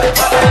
Bye. Bye.